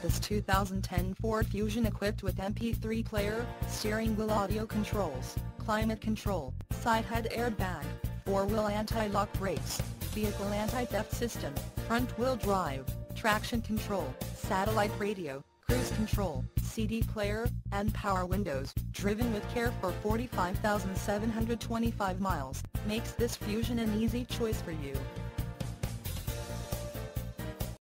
This 2010 Ford Fusion equipped with MP3 player, steering wheel audio controls, climate control, side head airbag, four-wheel anti-lock brakes, vehicle anti-theft system, front-wheel drive, traction control, satellite radio, cruise control, CD player, and power windows, driven with care for 45,725 miles, makes this Fusion an easy choice for you.